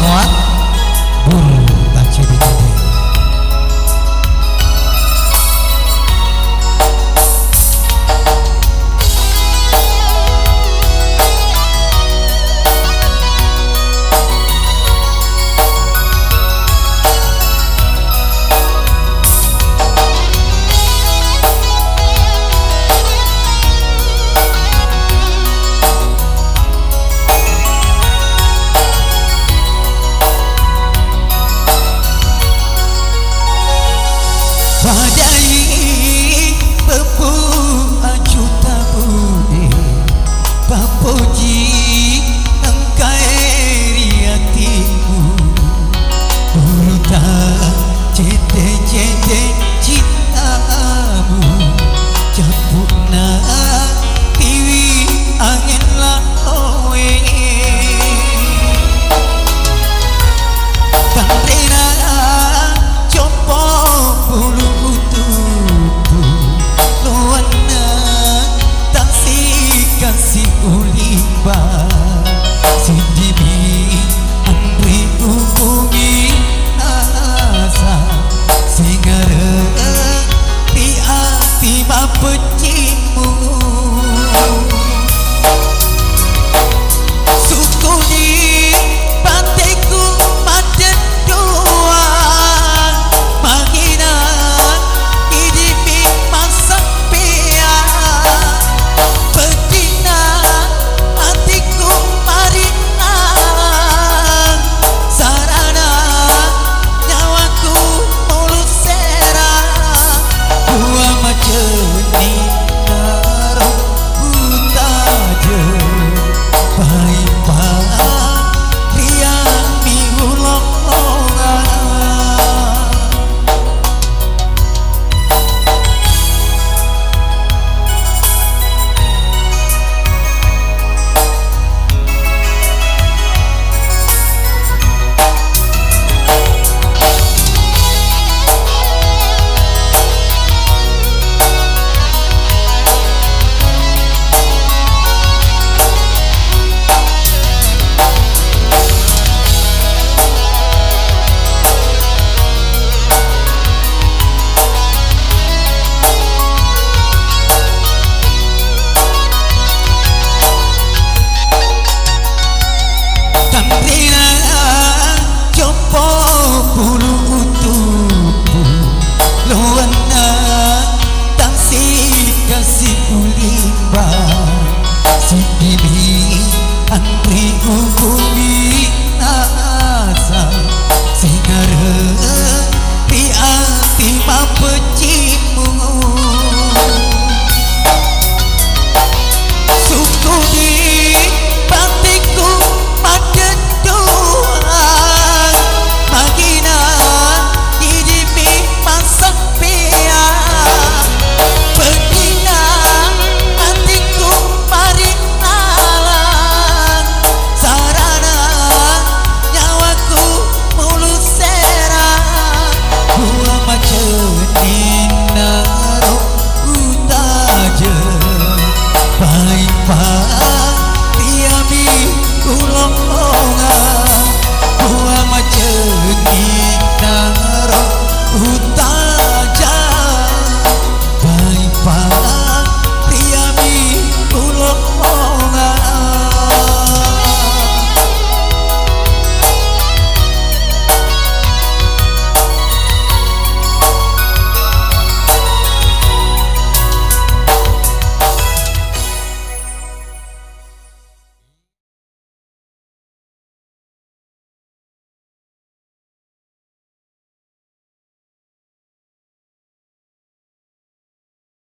semua badai pepu aju tabu papoji angkai hatiku. Berita cete cete cintamu jatuh